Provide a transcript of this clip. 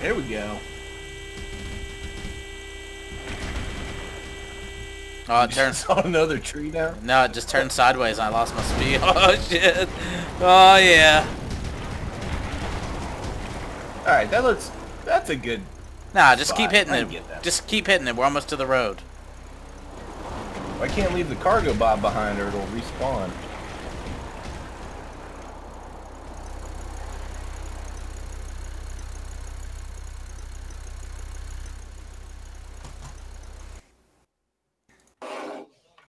There we go. Oh, it turns. on another tree now. No, it just turned sideways I lost my speed. Oh shit. Oh yeah. All right, that looks. That's a good. Nah, just keep hitting it. Just keep hitting it. We're almost to the road. I can't leave the Cargobob behind or it'll respawn.